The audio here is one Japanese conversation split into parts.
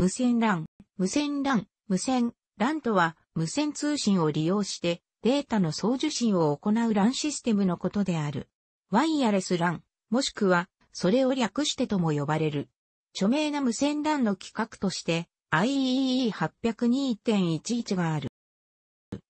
無線 LAN、無線 LAN、無線 LAN とは無線通信を利用してデータの送受信を行う LAN システムのことである。ワイヤレス LAN、もしくはそれを略してとも呼ばれる。著名な無線 LAN の規格として IEE802.11 がある。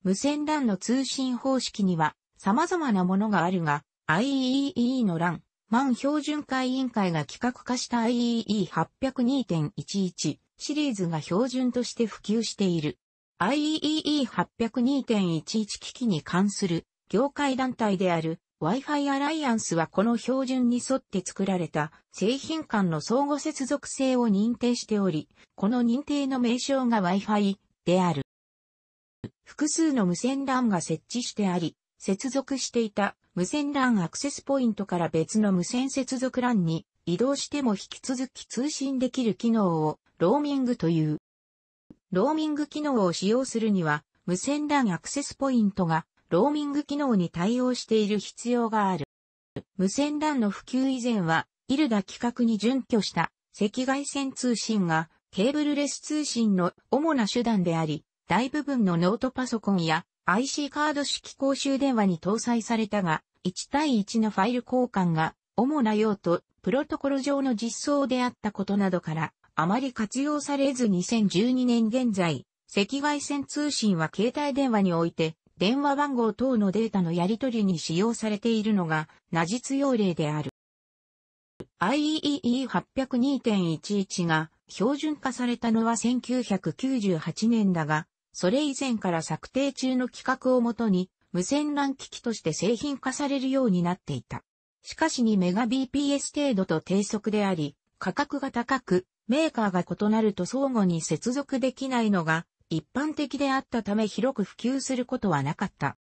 無線 LAN の通信方式には様々なものがあるが、IEE の LAN、万標準化委員会が規格化した IEE802.11 シリーズが標準として普及している。IEEE802.11 機器に関する業界団体である Wi-Fi アライアンスはこの標準に沿って作られた製品間の相互接続性を認定しており、この認定の名称が Wi-Fi である。複数の無線 LAN が設置してあり、接続していた無線 LAN アクセスポイントから別の無線接続 LAN に移動しても引き続き通信できる機能をローミングという。ローミング機能を使用するには無線 LAN アクセスポイントがローミング機能に対応している必要がある。無線 LAN の普及以前は、イルダ規格に準拠した赤外線通信がケーブルレス通信の主な手段であり、大部分のノートパソコンや IC カード式公衆電話に搭載されたが、1対1のファイル交換が主な用途、プロトコル上の実装であったことなどから、あまり活用されず2012年現在、赤外線通信は携帯電話において、電話番号等のデータのやり取りに使用されているのが、名実用例である。IEEE802.11 が標準化されたのは1998年だが、それ以前から策定中の規格をもとに、無線 LAN 機器として製品化されるようになっていた。しかし2メガ BPS 程度と低速であり、価格が高く、メーカーが異なると相互に接続できないのが一般的であったため広く普及することはなかった。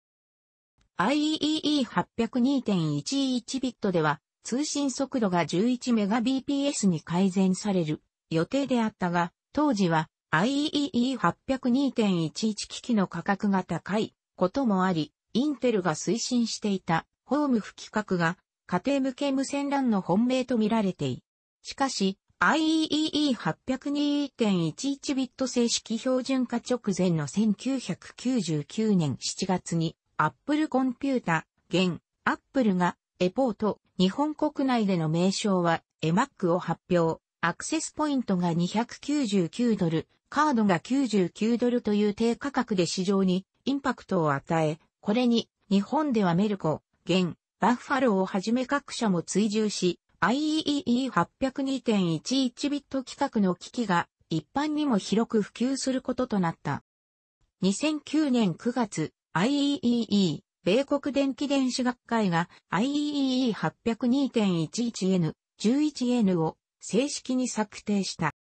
IEEE802.11 ビットでは通信速度が11メガ BPS に改善される予定であったが、当時は IEEE802.11 機器の価格が高いこともあり、インテルが推進していたホーム不規格が家庭向け無線 LAN の本命と見られている。しかし、IEEE802.11 ビット正式標準化直前の1999年7月に Apple コンピュータ、現 Apple がエポート、日本国内での名称は EMAC を発表。アクセスポイントが299ドル、カードが99ドルという低価格で市場にインパクトを与え、これに日本ではメルコ、ゲン、バッファローをはじめ各社も追従し、IEEE802.11 ビット規格の機器が一般にも広く普及することとなった。2009年9月、IEEE、米国電気電子学会が IEEE802.11N、11N を正式に策定した。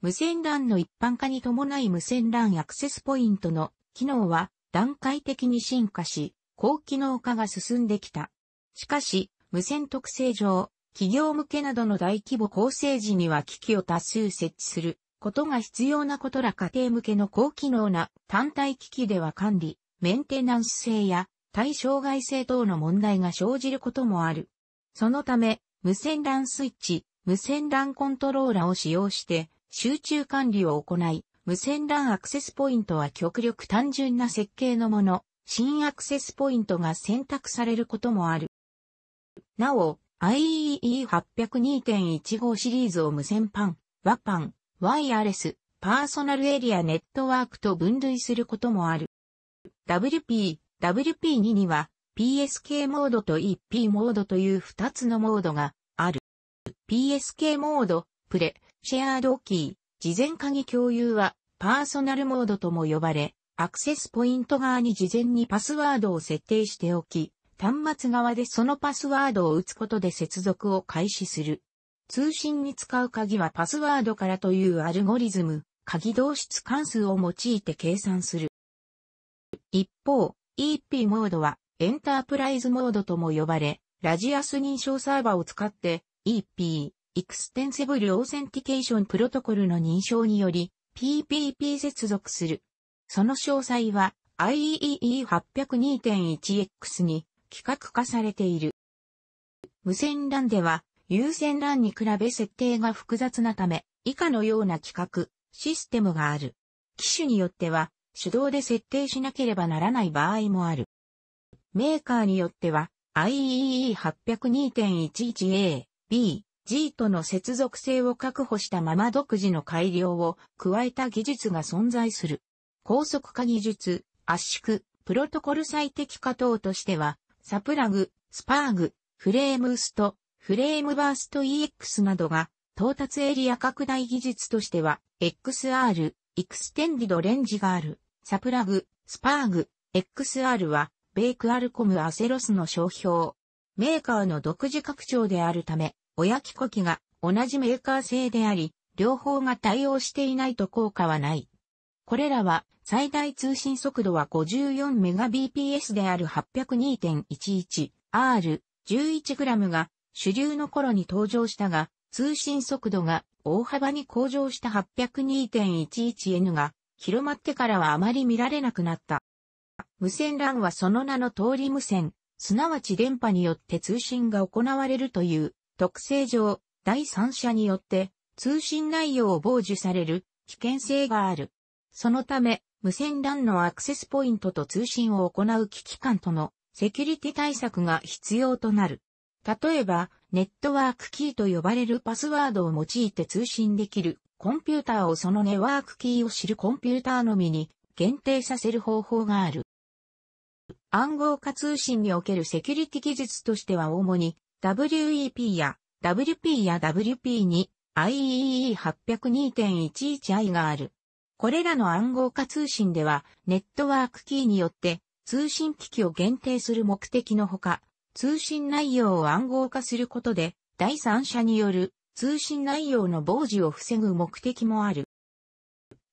無線 LAN の一般化に伴い無線 LAN アクセスポイントの機能は段階的に進化し、高機能化が進んできた。しかし、無線特性上、企業向けなどの大規模構成時には機器を多数設置することが必要なことら家庭向けの高機能な単体機器では管理、メンテナンス性や対障害性等の問題が生じることもある。そのため、無線 LAN スイッチ、無線 LAN コントローラを使用して集中管理を行い、無線 LAN アクセスポイントは極力単純な設計のもの、新アクセスポイントが選択されることもある。なお、IEE802.15 シリーズを無線パン、ワパン、ワイヤレス、パーソナルエリアネットワークと分類することもある。WP、WP2 には PSK モードと EP モードという2つのモードがある。PSK モード、プレ、シェアードキー、事前鍵共有はパーソナルモードとも呼ばれ、アクセスポイント側に事前にパスワードを設定しておき、端末側でそのパスワードを打つことで接続を開始する。通信に使う鍵はパスワードからというアルゴリズム、鍵導出関数を用いて計算する。一方、EP モードはエンタープライズモードとも呼ばれ、ラジアス認証サーバを使って EP、Extensible Authentication プロトコルの認証により PPP 接続する。その詳細は IEEE802.1X に規格化されている。無線 LAN では、有線 LAN に比べ設定が複雑なため、以下のような規格、システムがある。機種によっては手動で設定しなければならない場合もある。メーカーによっては IEEE802.11a、B、G との接続性を確保したまま独自の改良を加えた技術が存在する。高速化技術、圧縮、プロトコル最適化等としては、 Super AG、Super G、フレームスト、フレームバースト EX などが、到達エリア拡大技術としては、XR、 Extended Range がある、 Super AG、Super G、XR は、米 Qualcomm Atheros の商標。メーカーの独自拡張であるため、親機子機が同じメーカー製であり、両方が対応していないと効果はない。これらは最大通信速度は 54Mbps である 802.11R11g が主流の頃に登場したが、通信速度が大幅に向上した 802.11n が広まってからはあまり見られなくなった。無線 LAN はその名の通り無線、すなわち電波によって通信が行われるという特性上、第三者によって通信内容を傍受される危険性がある。そのため、無線 LAN のアクセスポイントと通信を行う機器間とのセキュリティ対策が必要となる。例えば、ネットワークキーと呼ばれるパスワードを用いて通信できるコンピューターをそのネワークキーを知るコンピューターのみに限定させる方法がある。暗号化通信におけるセキュリティ技術としては主に WEP や WP や WP に IEEE802.11i がある。これらの暗号化通信では、ネットワークキーによって通信機器を限定する目的のほか、通信内容を暗号化することで、第三者による通信内容の傍受を防ぐ目的もある。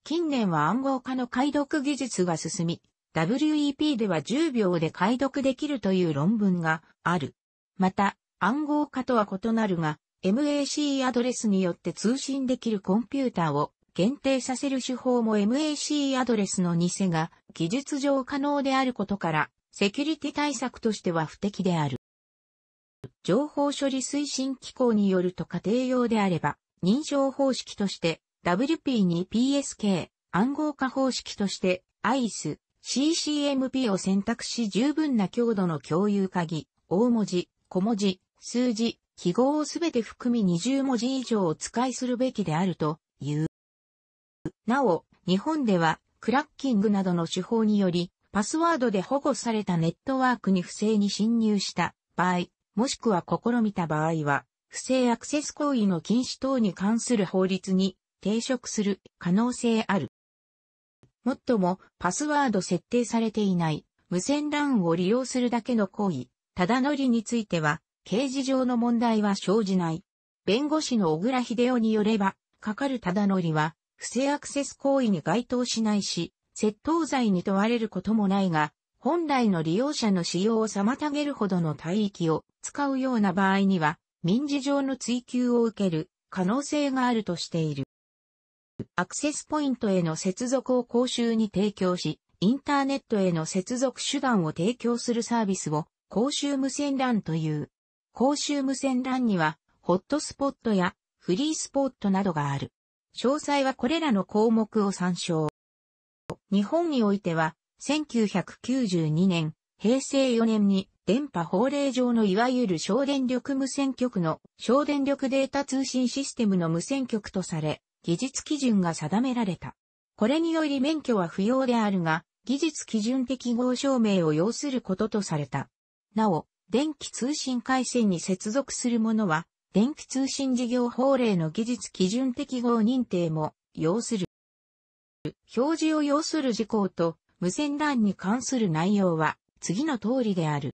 近年は暗号化の解読技術が進み、WEP では10秒で解読できるという論文がある。また、暗号化とは異なるが、MAC アドレスによって通信できるコンピューターを限定させる手法も MAC アドレスの偽が技術上可能であることから、セキュリティ対策としては不適である。情報処理推進機構によると家庭用であれば、認証方式として WP に PSK、暗号化方式として ICE、CCMP を選択し十分な強度の共有鍵、大文字、小文字、数字、記号をすべて含み20文字以上を使いするべきであるという。なお、日本では、クラッキングなどの手法により、パスワードで保護されたネットワークに不正に侵入した場合、もしくは試みた場合は、不正アクセス行為の禁止等に関する法律に抵触する可能性ある。もっとも、パスワード設定されていない無線 LAN を利用するだけの行為、ただ乗りについては、刑事上の問題は生じない。弁護士の小倉秀夫によれば、かかるただ乗りは、不正アクセス行為に該当しないし、窃盗罪に問われることもないが、本来の利用者の使用を妨げるほどの帯域を使うような場合には、民事上の追及を受ける可能性があるとしている。アクセスポイントへの接続を公衆に提供し、インターネットへの接続手段を提供するサービスを公衆無線 LAN という。公衆無線 LAN には、ホットスポットやフリースポットなどがある。詳細はこれらの項目を参照。日本においては、1992年、平成4年に電波法令上のいわゆる省電力無線局の省電力データ通信システムの無線局とされ、技術基準が定められた。これにより免許は不要であるが、技術基準適合証明を要することとされた。なお、電気通信回線に接続するものは、電気通信事業法令の技術基準適合認定も要する。表示を要する事項と無線 LAN に関する内容は次の通りである。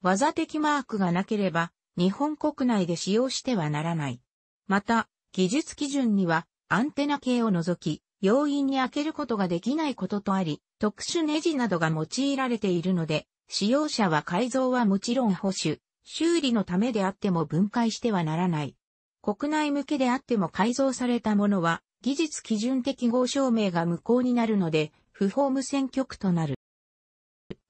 技的マークがなければ日本国内で使用してはならない。また、技術基準にはアンテナ系を除き、容易に開けることができないこととあり、特殊ネジなどが用いられているので、使用者は改造はもちろん保守、修理のためであっても分解してはならない。国内向けであっても改造されたものは、技術基準適合証明が無効になるので、不法無線局となる。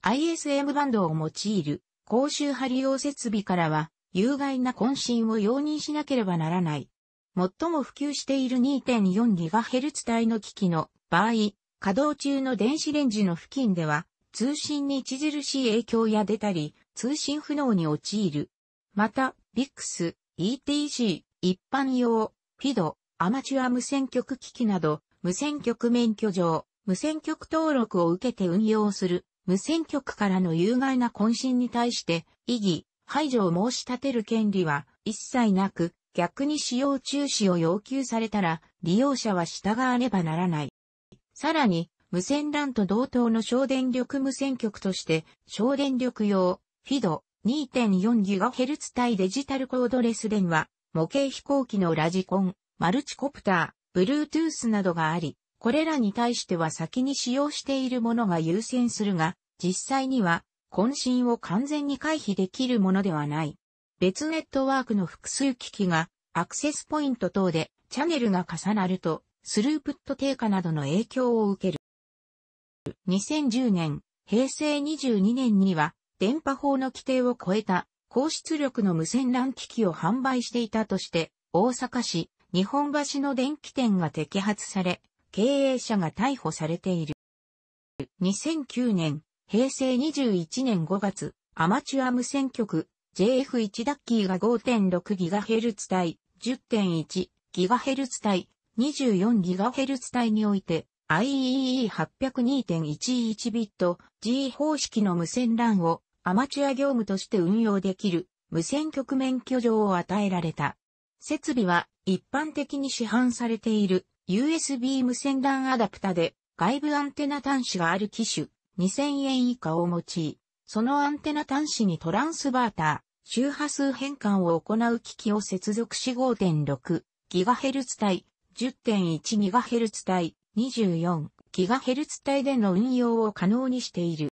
ISM バンドを用いる公衆波利用設備からは、有害な渾身を容認しなければならない。最も普及している 2.4GHz 帯の機器の場合、稼働中の電子レンジの付近では、通信に著しい影響や出たり、通信不能に陥る。また、VIX、ETC、一般用、FIDO、アマチュア無線局機器など、無線局免許上、無線局登録を受けて運用する、無線局からの有害な渾身に対して、異議、排除を申し立てる権利は一切なく、逆に使用中止を要求されたら、利用者は従わねばならない。さらに、無線 LAN と同等の省電力無線局として、省電力用、FIDO、2.4GHz 帯デジタルコードレス電話、模型飛行機のラジコン、マルチコプター、Bluetooth などがあり、これらに対しては先に使用しているものが優先するが、実際には、渾身を完全に回避できるものではない。別ネットワークの複数機器が、アクセスポイント等でチャンネルが重なると、スループット低下などの影響を受ける。2010年、平成22年には、電波法の規定を超えた高出力の無線 LAN 機器を販売していたとして、大阪市日本橋の電気店が摘発され、経営者が逮捕されている。2009年、平成21年5月、アマチュア無線局 JF1 ダッキーが 5.6GHz 帯、10.1GHz 帯、24GHz 帯において IEE802.11 ビット G 方式の無線 LAN をアマチュア業務として運用できる無線局免許状を与えられた。設備は一般的に市販されている USB 無線 LAN アダプタで外部アンテナ端子がある機種2000円以下を用い、そのアンテナ端子にトランスバーター、周波数変換を行う機器を接続し 5.6GHz 帯、10.1GHz 帯、24GHz 帯での運用を可能にしている。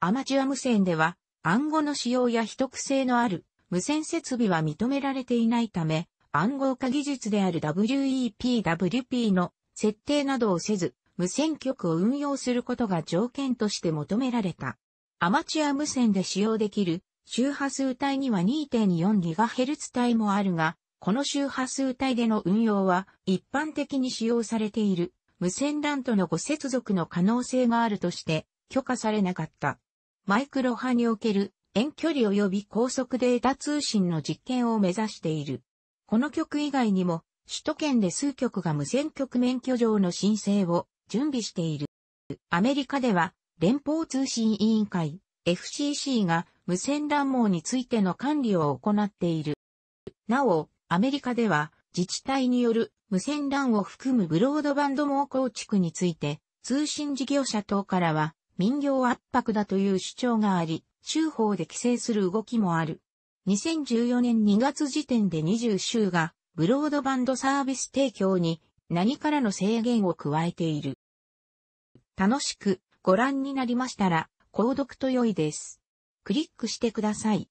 アマチュア無線では暗号の使用や秘匿性のある無線設備は認められていないため、暗号化技術である WEPWP の設定などをせず、無線局を運用することが条件として求められた。アマチュア無線で使用できる周波数帯には 2.4GHz 帯もあるが、この周波数帯での運用は一般的に使用されている無線 LAN とのご接続の可能性があるとして許可されなかった。マイクロ波における遠距離及び高速データ通信の実験を目指している。この曲以外にも、首都圏で数局が無線局免許状の申請を準備している。アメリカでは、連邦通信委員会、FCC が無線 LAN 網についての管理を行っている。なお、アメリカでは自治体による無線 LAN を含むブロードバンド網構築について、通信事業者等からは民業圧迫だという主張があり、州法で規制する動きもある。2014年2月時点で20州がブロードバンドサービス提供に何からの制限を加えている。楽しくご覧になりましたら、購読と良いです。クリックしてください。